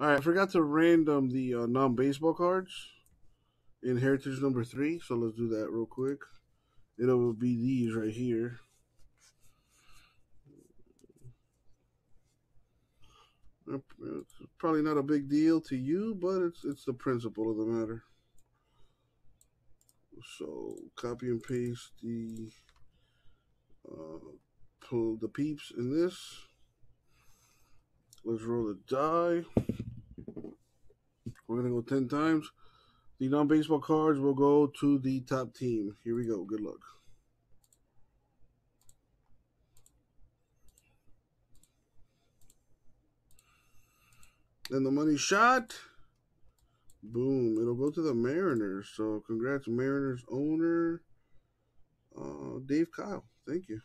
All right, I forgot to random the uh, non-baseball cards in Heritage number three, so let's do that real quick. It'll be these right here. It's probably not a big deal to you, but it's it's the principle of the matter. So copy and paste the uh, pull the peeps in this. Let's roll the die. We're gonna go ten times. The non-baseball cards will go to the top team. Here we go. Good luck. And the money shot. Boom. It'll go to the Mariners. So congrats, Mariners owner, uh, Dave Kyle. Thank you.